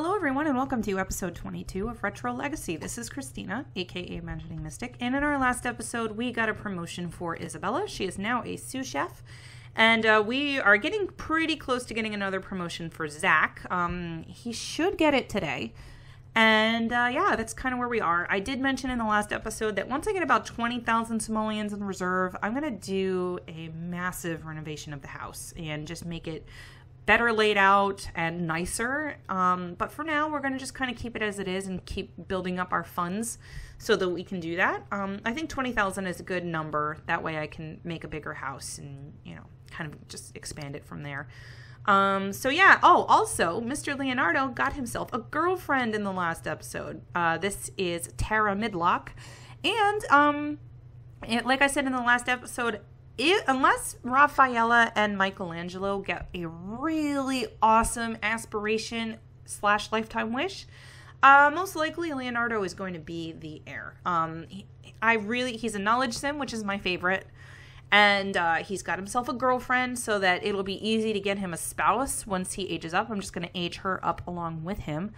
Hello, everyone, and welcome to episode 22 of Retro Legacy. This is Christina, aka Imagining Mystic, and in our last episode, we got a promotion for Isabella. She is now a sous chef, and uh, we are getting pretty close to getting another promotion for Zach. Um, he should get it today. And uh, yeah, that's kind of where we are. I did mention in the last episode that once I get about 20,000 simoleons in reserve, I'm going to do a massive renovation of the house and just make it better laid out and nicer. Um, but for now, we're going to just kind of keep it as it is and keep building up our funds so that we can do that. Um, I think 20,000 is a good number. That way I can make a bigger house and, you know, kind of just expand it from there. Um, so yeah. Oh, also, Mr. Leonardo got himself a girlfriend in the last episode. Uh, this is Tara Midlock, and um, it, like I said in the last episode, it, unless Raphaela and Michelangelo get a really awesome aspiration slash lifetime wish, uh, most likely Leonardo is going to be the heir. Um, he, I really he's a knowledge sim, which is my favorite, and uh, he's got himself a girlfriend so that it'll be easy to get him a spouse once he ages up. I'm just going to age her up along with him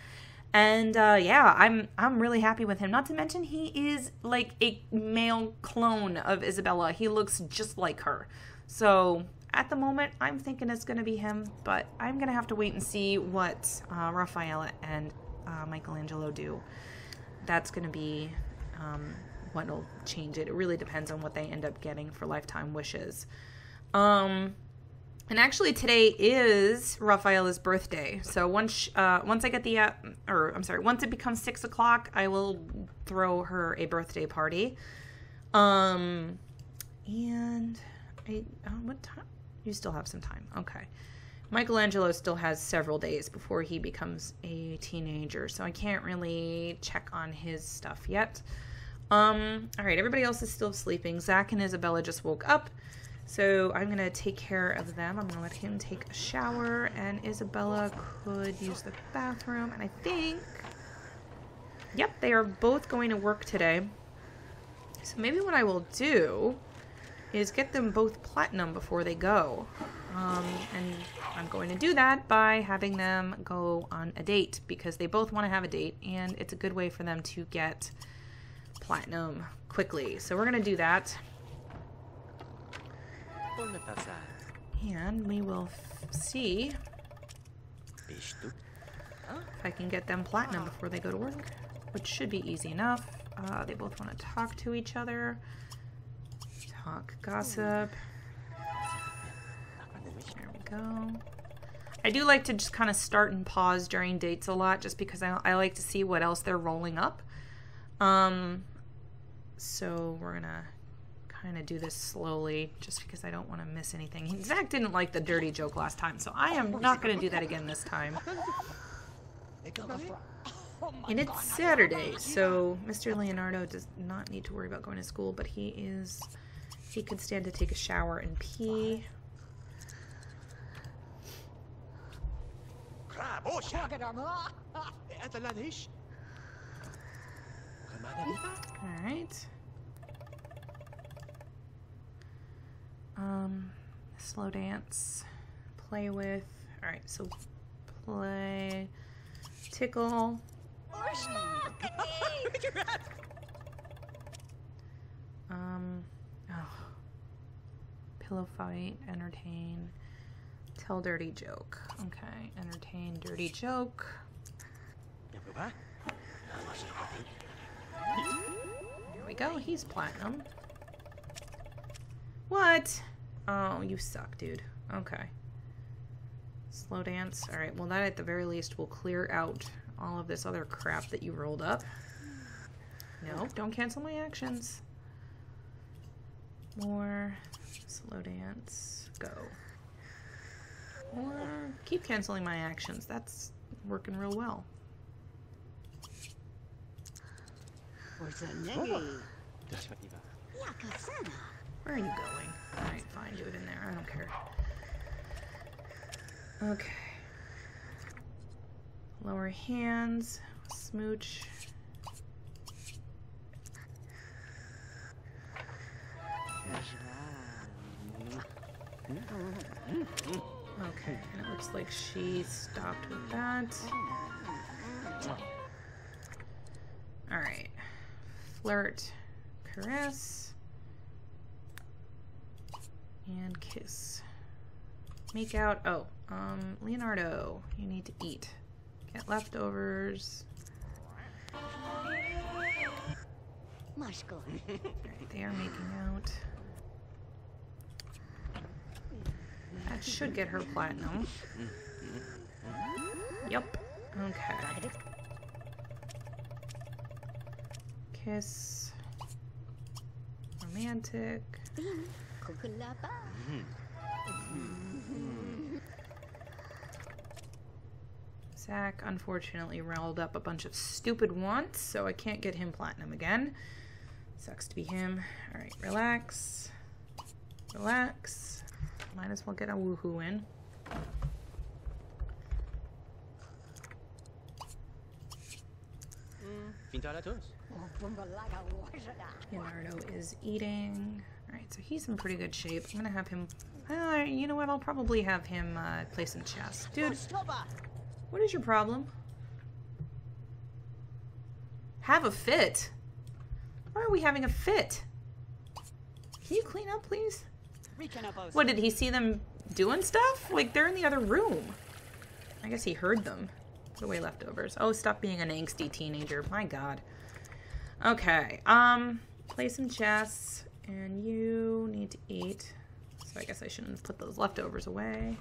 and uh, yeah, I'm I'm really happy with him. Not to mention he is like a male clone of Isabella. He looks just like her. So at the moment, I'm thinking it's gonna be him, but I'm gonna have to wait and see what uh, Raphaela and uh, Michelangelo do. That's gonna be um, what'll change it. It really depends on what they end up getting for lifetime wishes. Um, and actually, today is Raphaela's birthday. So once uh, once I get the uh, or I'm sorry, once it becomes six o'clock, I will throw her a birthday party. Um, and I uh, what time? You still have some time. Okay. Michelangelo still has several days before he becomes a teenager, so I can't really check on his stuff yet. Um, all right, everybody else is still sleeping. Zach and Isabella just woke up. So I'm going to take care of them. I'm going to let him take a shower, and Isabella could use the bathroom. And I think, yep, they are both going to work today. So maybe what I will do is get them both platinum before they go. Um, and I'm going to do that by having them go on a date because they both want to have a date, and it's a good way for them to get platinum quickly. So we're going to do that. And we will see if I can get them platinum before they go to work, which should be easy enough. Uh, they both want to talk to each other, talk gossip. There we go. I do like to just kind of start and pause during dates a lot just because I, I like to see what else they're rolling up. Um, so we're going to kind of do this slowly just because I don't want to miss anything. Zach didn't like the dirty joke last time, so I am not going to do that again this time. And it's Saturday, so Mr. Leonardo does not need to worry about going to school, but he is... He could stand to take a shower and pee. Oh, Alright. Um, slow dance, play with. All right, so play, tickle. um, oh, pillow fight, entertain, tell dirty joke. Okay, entertain, dirty joke. There we go. He's platinum. What? Oh, you suck, dude. Okay. Slow dance. Alright, well that at the very least will clear out all of this other crap that you rolled up. No, don't cancel my actions. More. Slow dance. Go. Or keep canceling my actions. That's working real well. Where are you going? Alright, fine, do it in there. I don't care. Okay. Lower hands, smooch. Okay, and it looks like she stopped with that. Alright. Flirt. Caress. And kiss. Make out. Oh, um, Leonardo, you need to eat. Get leftovers. Alright, they are making out. That should get her platinum. Yep. Okay. Kiss. Romantic. Zach unfortunately rolled up a bunch of stupid wants, so I can't get him platinum again. Sucks to be him. Alright, relax. Relax. Might as well get a woohoo in. Leonardo is eating. Alright, so he's in pretty good shape. I'm gonna have him... Uh, you know what? I'll probably have him uh, play some chess. Dude, what is your problem? Have a fit? Why are we having a fit? Can you clean up, please? What, did he see them doing stuff? Like, they're in the other room. I guess he heard them. Put away leftovers. Oh, stop being an angsty teenager. My god. Okay, um, play some chess, and you need to eat. So I guess I shouldn't put those leftovers away.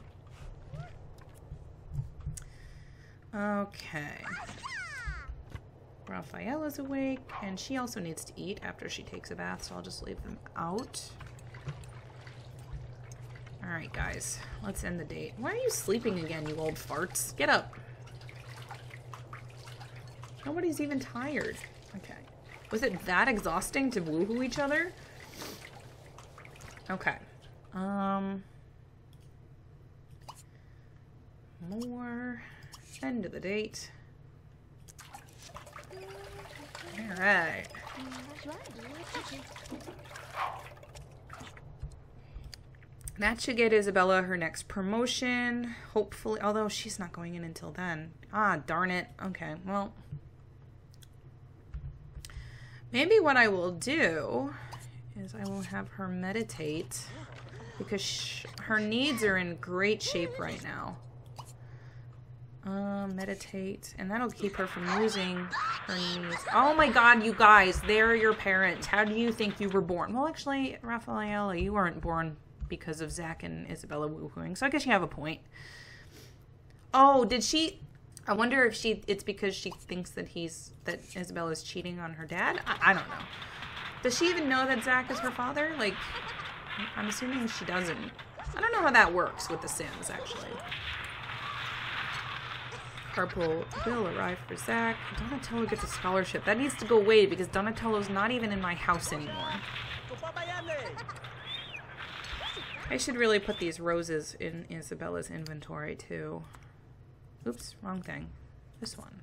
Okay. Raphaela's awake, and she also needs to eat after she takes a bath, so I'll just leave them out. Alright, guys. Let's end the date. Why are you sleeping again, you old farts? Get up. Nobody's even tired. Okay. Was it that exhausting to woohoo each other? Okay. Um... More... End of the date. Alright. That should get Isabella her next promotion. Hopefully, although she's not going in until then. Ah, darn it. Okay, well. Maybe what I will do is I will have her meditate because her needs are in great shape right now. Uh, meditate. And that'll keep her from losing her knees. Oh my god, you guys. They're your parents. How do you think you were born? Well, actually, Raphaela, you weren't born because of Zach and Isabella woohooing. So I guess you have a point. Oh, did she... I wonder if she it's because she thinks that he's that Isabella's cheating on her dad. I, I don't know. Does she even know that Zach is her father? Like, I'm assuming she doesn't. I don't know how that works with the Sims, actually. Carpool bill arrived for Zach. Donatello gets a scholarship. That needs to go away because Donatello's not even in my house anymore. I should really put these roses in Isabella's inventory too. Oops, wrong thing. This one.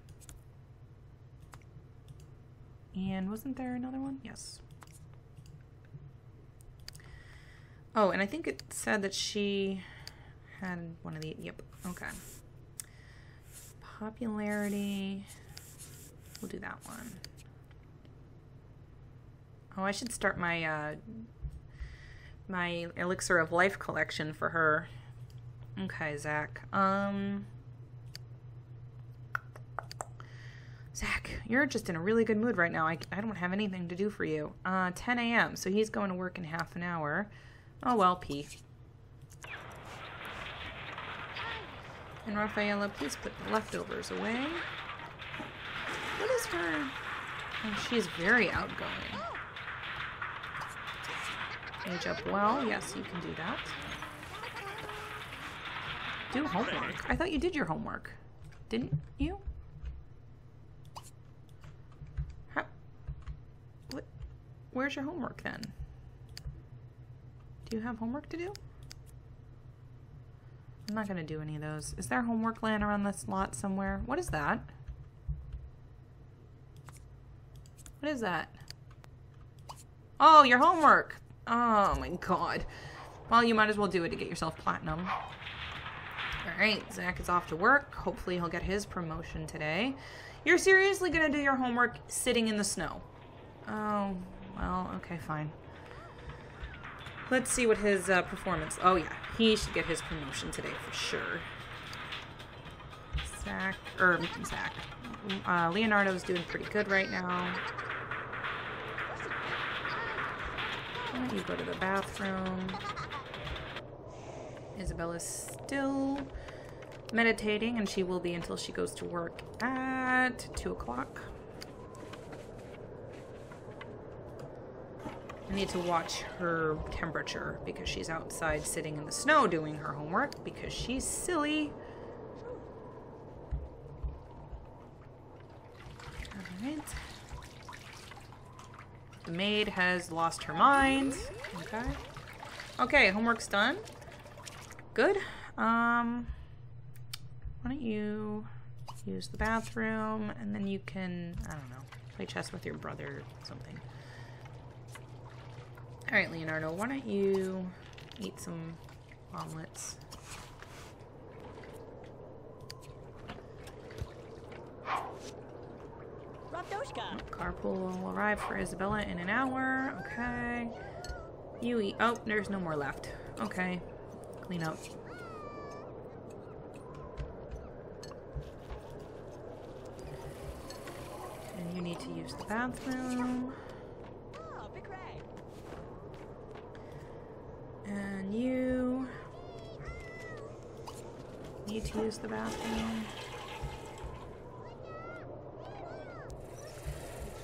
And wasn't there another one? Yes. Oh, and I think it said that she had one of the. Yep. Okay. Popularity. We'll do that one. Oh, I should start my uh, my elixir of life collection for her. Okay, Zach. Um, Zach, you're just in a really good mood right now. I, I don't have anything to do for you. Uh, 10 a.m. So he's going to work in half an hour. Oh well, P. And Raphaela, please put the leftovers away. What is her... Oh, she's very outgoing. Age up well. Yes, you can do that. Do homework. I thought you did your homework. Didn't you? How... What? Where's your homework then? Do you have homework to do? I'm not going to do any of those. Is there homework laying around this lot somewhere? What is that? What is that? Oh, your homework. Oh my god. Well, you might as well do it to get yourself platinum. Alright, Zach is off to work. Hopefully he'll get his promotion today. You're seriously gonna do your homework sitting in the snow? Oh, well, okay, fine. Let's see what his uh, performance. Oh yeah, he should get his promotion today for sure. Zach, or Zach. Uh, Leonardo's doing pretty good right now. You go to the bathroom? Isabella's still meditating, and she will be until she goes to work at 2 o'clock. I need to watch her temperature because she's outside sitting in the snow doing her homework because she's silly. Alright. The maid has lost her mind. Okay. Okay, homework's done. Good. Um, why don't you use the bathroom and then you can, I don't know, play chess with your brother or something. Alright, Leonardo, why don't you eat some omelets? Carpool will arrive for Isabella in an hour. Okay. You eat. Oh, there's no more left. Okay. Clean up. And you need to use the bathroom. And you need use the bathroom.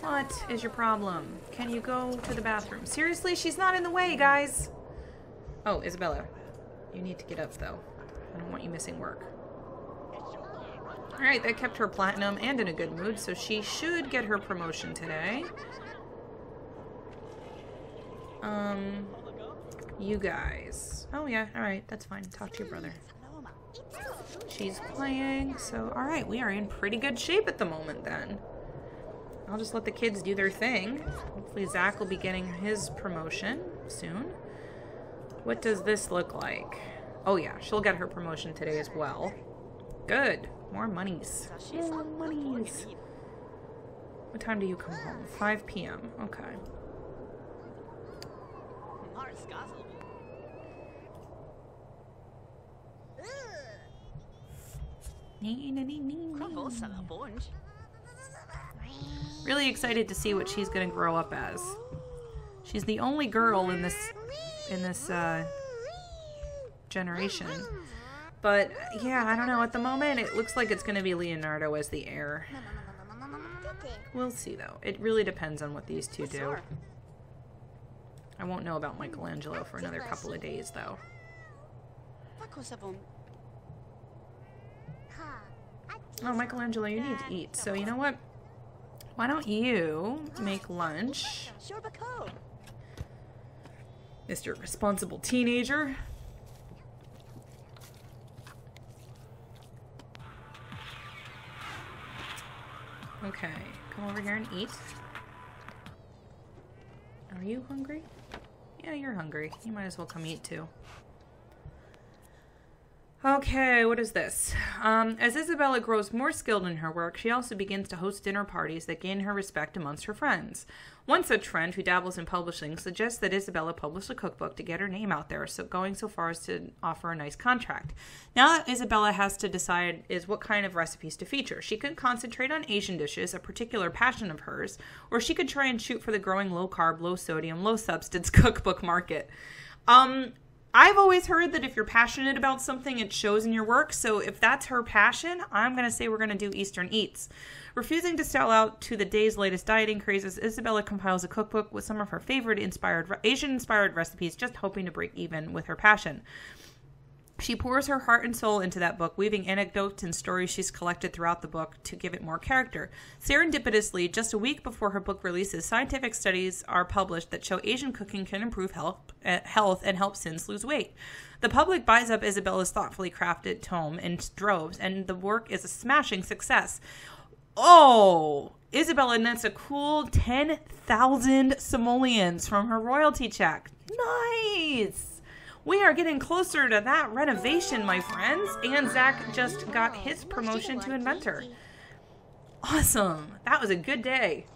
What is your problem? Can you go to the bathroom? Seriously, she's not in the way, guys. Oh, Isabella. You need to get up, though. I don't want you missing work. Alright, that kept her platinum and in a good mood, so she should get her promotion today. Um, you guys. Oh, yeah, alright, that's fine. Talk to your brother. She's playing, so alright, we are in pretty good shape at the moment, then. I'll just let the kids do their thing. Hopefully Zach will be getting his promotion soon. What does this look like? Oh yeah, she'll get her promotion today as well. Good. More monies. More monies. What time do you come home? 5 p.m. Okay. Really excited to see what she's going to grow up as. She's the only girl in this in this uh, generation. But yeah, I don't know. At the moment, it looks like it's going to be Leonardo as the heir. We'll see though. It really depends on what these two do. I won't know about Michelangelo for another couple of days though. Oh, Michelangelo, you need to eat. So you know what? Why don't you make lunch? Mr. Responsible Teenager. Okay, come over here and eat. Are you hungry? Yeah, you're hungry. You might as well come eat too. Okay, what is this? Um, as Isabella grows more skilled in her work, she also begins to host dinner parties that gain her respect amongst her friends. One such friend who dabbles in publishing suggests that Isabella publish a cookbook to get her name out there, so going so far as to offer a nice contract. Now that Isabella has to decide is what kind of recipes to feature. She could concentrate on Asian dishes, a particular passion of hers, or she could try and shoot for the growing low carb, low sodium, low substance cookbook market. Um, I've always heard that if you're passionate about something, it shows in your work. So if that's her passion, I'm going to say we're going to do Eastern Eats. Refusing to sell out to the day's latest dieting crazes, Isabella compiles a cookbook with some of her favorite inspired Asian inspired recipes, just hoping to break even with her passion. She pours her heart and soul into that book, weaving anecdotes and stories she's collected throughout the book to give it more character. Serendipitously, just a week before her book releases, scientific studies are published that show Asian cooking can improve health, uh, health and help Sims lose weight. The public buys up Isabella's thoughtfully crafted tome in droves, and the work is a smashing success. Oh, Isabella nets a cool 10,000 simoleons from her royalty check. Nice! We are getting closer to that renovation, my friends. And Zach just got his promotion to inventor. Awesome. That was a good day.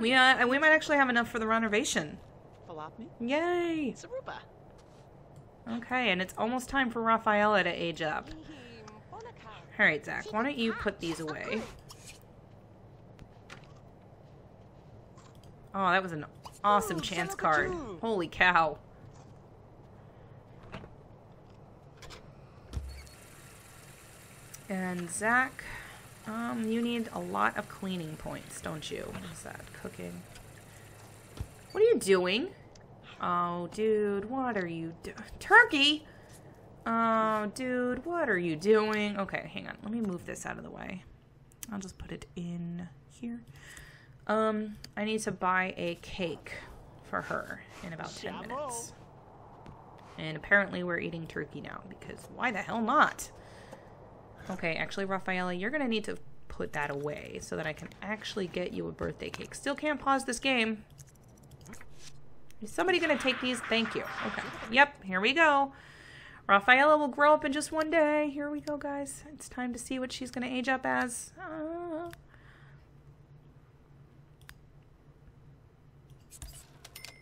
We uh, we might actually have enough for the renovation. Yay! Okay, and it's almost time for Raphaela to age up. All right, Zach, why don't you put these away? Oh, that was an awesome chance card. Holy cow. And Zach, um, you need a lot of cleaning points, don't you? What is that? Cooking. What are you doing? Oh, dude, what are you doing? Turkey! Oh, dude, what are you doing? Okay, hang on. Let me move this out of the way. I'll just put it in here. Um, I need to buy a cake for her in about 10 minutes. And apparently we're eating turkey now, because why the hell not? Okay, actually, Raphaela, you're going to need to put that away so that I can actually get you a birthday cake. Still can't pause this game. Is somebody going to take these? Thank you. Okay. Yep, here we go. Raphaela will grow up in just one day. Here we go, guys. It's time to see what she's going to age up as. Uh...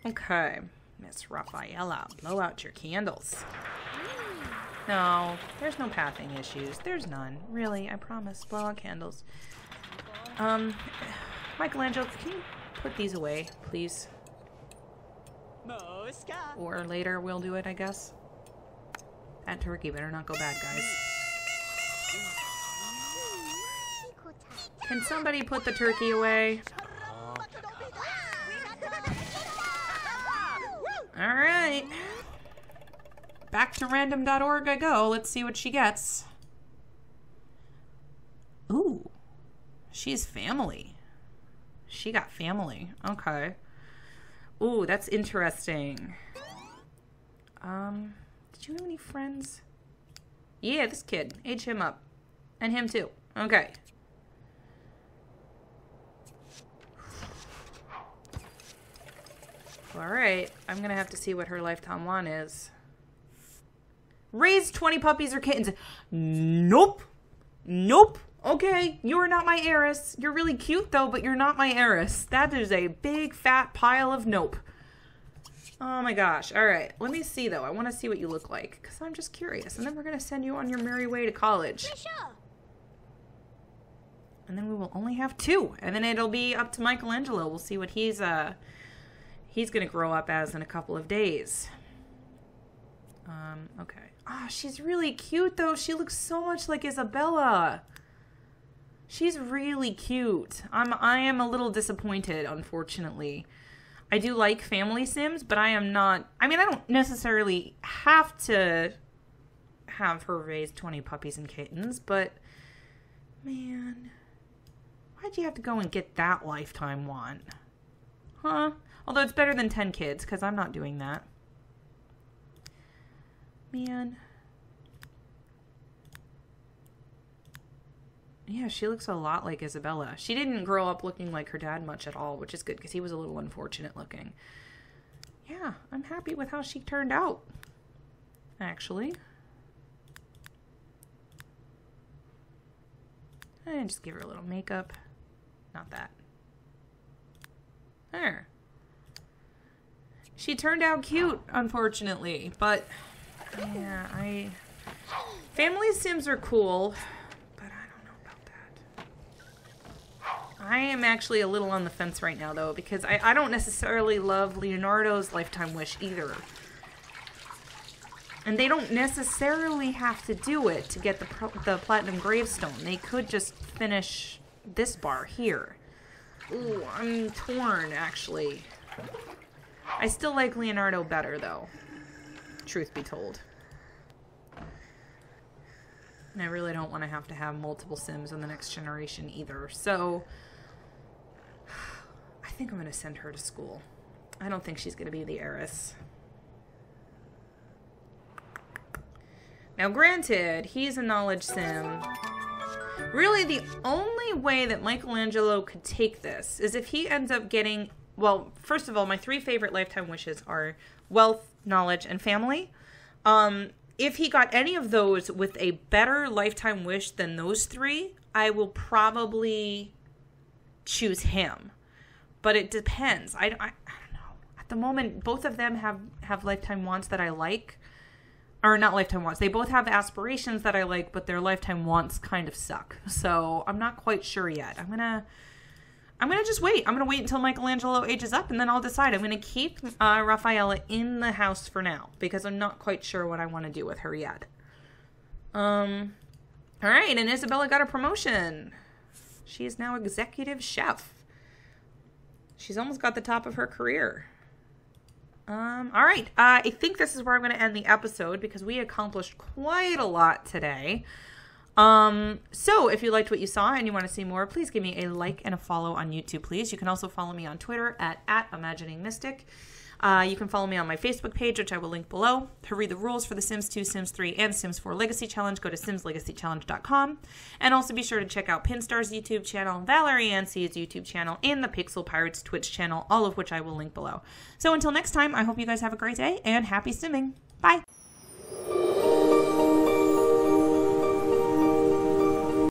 Okay. Miss Raphaela, blow out your candles. No, there's no pathing issues. There's none. Really, I promise. Blow out candles. Um, Michelangelo, can you put these away, please? Or later we'll do it, I guess. That turkey better not go bad, guys. Can somebody put the turkey away? Alright. Back to random.org I go. Let's see what she gets. Ooh. She's family. She got family. Okay. Ooh, that's interesting. Um, did you have any friends? Yeah, this kid. Age him up. And him too. Okay. Alright, I'm gonna have to see what her lifetime one is. Raise 20 puppies or kittens. Nope. Nope. Okay, you are not my heiress. You're really cute though, but you're not my heiress. That is a big fat pile of nope. Oh my gosh. All right, let me see though. I want to see what you look like because I'm just curious. And then we're going to send you on your merry way to college. And then we will only have two. And then it'll be up to Michelangelo. We'll see what he's uh he's going to grow up as in a couple of days. Um, okay. Ah, oh, she's really cute though. She looks so much like Isabella. She's really cute. I'm I am a little disappointed, unfortunately. I do like family sims, but I am not I mean, I don't necessarily have to have her raise 20 puppies and kittens, but man, why'd you have to go and get that lifetime one? Huh? Although it's better than 10 kids, because I'm not doing that. Man. Yeah, she looks a lot like Isabella. She didn't grow up looking like her dad much at all, which is good because he was a little unfortunate looking. Yeah, I'm happy with how she turned out, actually. And just give her a little makeup. Not that. There. She turned out cute, unfortunately, but yeah, I... Family Sims are cool, but I don't know about that. I am actually a little on the fence right now, though, because I, I don't necessarily love Leonardo's Lifetime Wish either. And they don't necessarily have to do it to get the, the Platinum Gravestone. They could just finish this bar here. Ooh, I'm torn, actually. I still like Leonardo better, though truth be told. And I really don't want to have to have multiple Sims in the next generation either. So I think I'm going to send her to school. I don't think she's going to be the heiress. Now, granted, he's a knowledge sim. Really, the only way that Michelangelo could take this is if he ends up getting. Well, first of all, my three favorite lifetime wishes are wealth, knowledge, and family. Um, if he got any of those with a better lifetime wish than those three, I will probably choose him. But it depends. I, I, I don't know. At the moment, both of them have have lifetime wants that I like, or not lifetime wants. They both have aspirations that I like, but their lifetime wants kind of suck. So I'm not quite sure yet. I'm gonna. I'm gonna just wait. I'm gonna wait until Michelangelo ages up, and then I'll decide. I'm gonna keep uh, Raphaela in the house for now because I'm not quite sure what I want to do with her yet. Um, all right, and Isabella got a promotion. She is now executive chef. She's almost got the top of her career. Um, all right, uh, I think this is where I'm going to end the episode because we accomplished quite a lot today. Um, so if you liked what you saw and you want to see more, please give me a like and a follow on YouTube, please. You can also follow me on Twitter at, at Imagining Mystic. Uh, you can follow me on my Facebook page, which I will link below. To read the rules for the Sims 2, Sims 3, and Sims 4 Legacy Challenge, go to simslegacychallenge.com. And also be sure to check out Pinstar's YouTube channel, Valerie Anne C's YouTube channel, and the Pixel Pirates Twitch channel, all of which I will link below. So until next time, I hope you guys have a great day and happy simming.